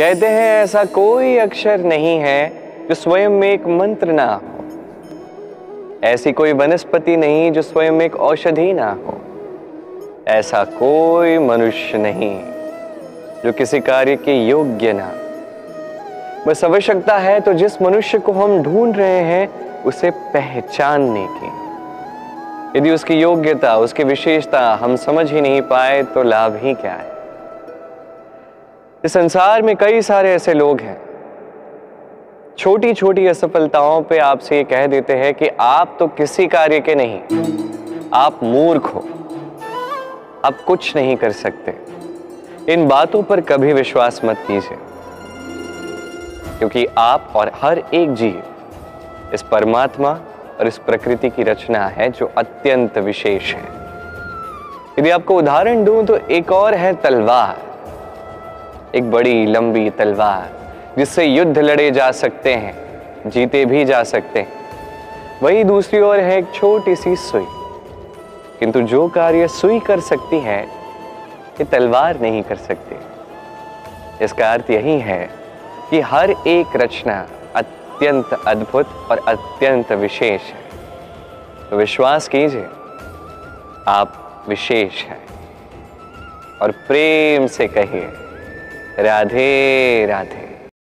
कहते हैं, ऐसा कोई अक्षर नहीं है जो स्वयं में एक मंत्र ना हो। ऐसी कोई वनस्पति नहीं जो स्वयं में एक औषधि ना हो। ऐसा कोई मनुष्य नहीं जो किसी कार्य के योग्य ना बस आवश्यकता है तो जिस मनुष्य को हम ढूंढ रहे हैं, उसे पहचानने की। यदि उसकी योग्यता, उसकी विशेषता हम समझ ही नहीं पाए तो लाभ ही क्या है? इस संसार में कई सारे ऐसे लोग हैं। छोटी छोटी असफलताओं पे आपसे ये कह देते हैं कि आप तो किसी कार्य के नहीं, आप मूर्ख हो। आप कुछ नहीं कर सकते। इन बातों पर कभी विश्वास मत कीजिए। क्योंकि आप और हर एक जीव इस परमात्मा और इस प्रकृति की रचना है जो अत्यंत विशेष है। यदि आपको उदाहरण दूँ तो एक और है तलवार। एक बड़ी लंबी तलवार, जिससे युद्ध लड़े जा सकते हैं, जीते भी जा सकते हैं। वही दूसरी ओर है एक छोटी सी सुई। किंतु जो कार्य सुई कर सकती है, ये तलवार नहीं कर सकती। इसका अर्थ यही है कि हर एक रचना अत्यंत अद्भुत और अत्यंत विशेष है। तो विश्वास कीजिए, आप विशेष हैं। और प्रेम से कहिए राधे राधे।